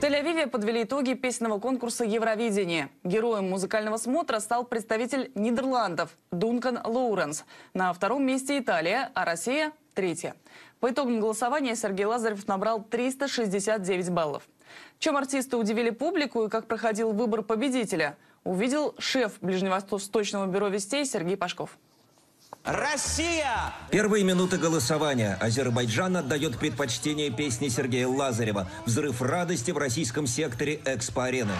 Тель-Авиве подвели итоги песенного конкурса «Евровидение». Героем музыкального смотра стал представитель Нидерландов Дункан Лоуренс. На втором месте Италия, а Россия – третья. По итогам голосования Сергей Лазарев набрал 369 баллов. Чем артисты удивили публику и как проходил выбор победителя, увидел шеф Ближневосточного бюро вестей Сергей Пашков. Россия! Первые минуты голосования. Азербайджан отдает предпочтение песне Сергея Лазарева «Взрыв радости в российском секторе Экспо-арены».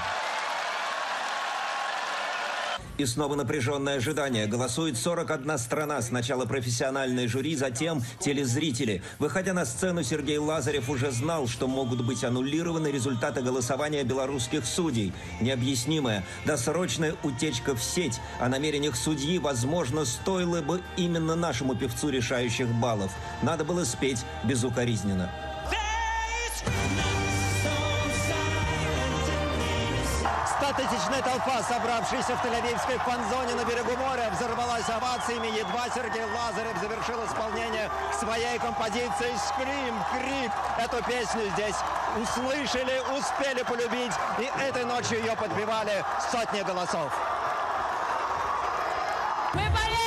И снова напряженное ожидание. Голосует 41 страна. Сначала профессиональное жюри, затем телезрители. Выходя на сцену, Сергей Лазарев уже знал, что могут быть аннулированы результаты голосования белорусских судей. Необъяснимая, досрочная утечка в сеть. О намерениях судьи, возможно, стоило бы именно нашему певцу решающих баллов. Надо было спеть безукоризненно. Стотысячная толпа, собравшаяся в Тель-Авивской фан-зоне на берегу моря, взорвалась овациями. Едва Сергей Лазарев завершил исполнение своей композиции «Скрим», «Крик». Эту песню здесь услышали, успели полюбить. И этой ночью ее подпевали сотни голосов. Мы болеем!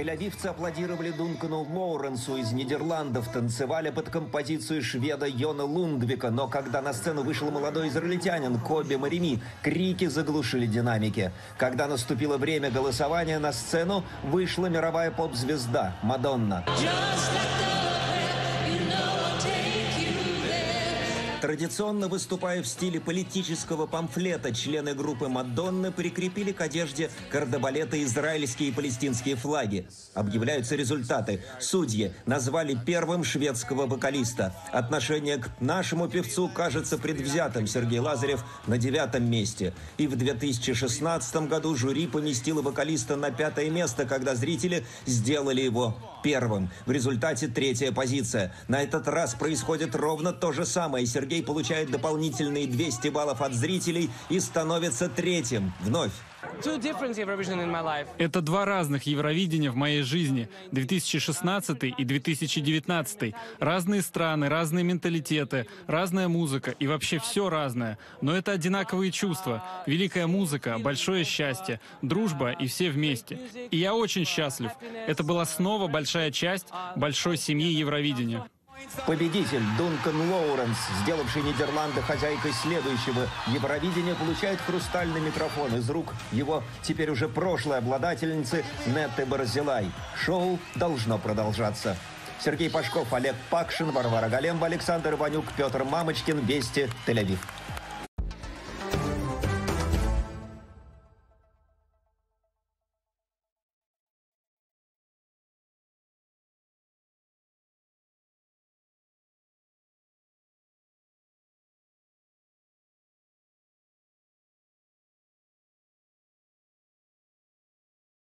Тель-Авивцы аплодировали Дункану Лоуренсу из Нидерландов, танцевали под композицию шведа Йона Лундвика, но когда на сцену вышел молодой израильтянин Коби Марими, крики заглушили динамики. Когда наступило время голосования, на сцену вышла мировая поп-звезда Мадонна. Традиционно выступая в стиле политического памфлета, члены группы «Мадонны» прикрепили к одежде кардебалета израильские и палестинские флаги. Объявляются результаты. Судьи назвали первым шведского вокалиста. Отношение к нашему певцу кажется предвзятым. Сергей Лазарев на девятом месте. И в 2016 году жюри поместило вокалиста на пятое место, когда зрители сделали его первым. В результате третья позиция. На этот раз происходит ровно то же самое. Сергей получает дополнительные 200 баллов от зрителей и становится третьим. Вновь. Это два разных Евровидения в моей жизни. 2016 и 2019. Разные страны, разные менталитеты, разная музыка и вообще все разное. Но это одинаковые чувства. Великая музыка, большое счастье, дружба и все вместе. И я очень счастлив. Это была снова большая часть большой семьи Евровидения. Победитель Дункан Лоуренс, сделавший Нидерланды хозяйкой следующего Евровидения, получает хрустальный микрофон из рук его теперь уже прошлой обладательницы Нетты Барзилай. Шоу должно продолжаться. Сергей Пашков, Олег Пакшин, Варвара Галемба, Александр Ванюк, Петр Мамочкин, Вести, Тель-Авив.